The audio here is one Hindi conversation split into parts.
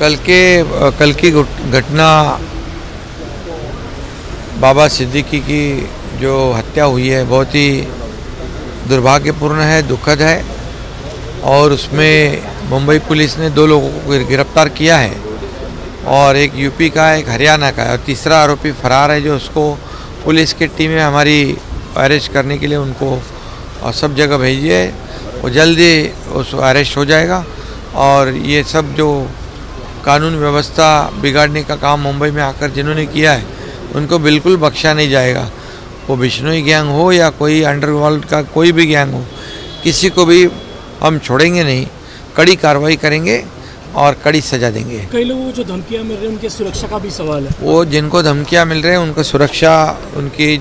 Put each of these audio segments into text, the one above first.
कल के कल की घट- घटना बाबा सिद्दीकी की जो हत्या हुई है, बहुत ही दुर्भाग्यपूर्ण है, दुखद है। और उसमें मुंबई पुलिस ने दो लोगों को गिरफ़्तार किया है। और एक यूपी का, एक हरियाणा का है। और तीसरा आरोपी फरार है, जो उसको पुलिस की टीमें हमारी अरेस्ट करने के लिए उनको और सब जगह भेजिए वो जल्दी उस अरेस्ट हो जाएगा। और ये सब जो कानून व्यवस्था बिगाड़ने का काम मुंबई में आकर जिन्होंने किया है उनको बिल्कुल बख्शा नहीं जाएगा। वो बिश्नोई गैंग हो या कोई अंडरवर्ल्ड का कोई भी गैंग हो किसी को भी हम छोड़ेंगे नहीं कड़ी कार्रवाई करेंगे और कड़ी सजा देंगे। कई लोगों को जो धमकियाँ मिल रही हैं उनकी सुरक्षा का भी सवाल है। वो जिनको धमकियाँ मिल रहे हैं उनको सुरक्षा उनकी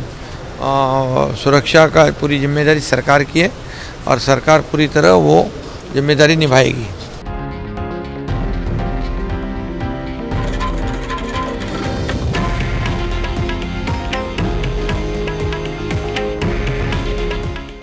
आ, सुरक्षा का पूरी ज़िम्मेदारी सरकार की है और सरकार पूरी तरह वो ज़िम्मेदारी निभाएगी।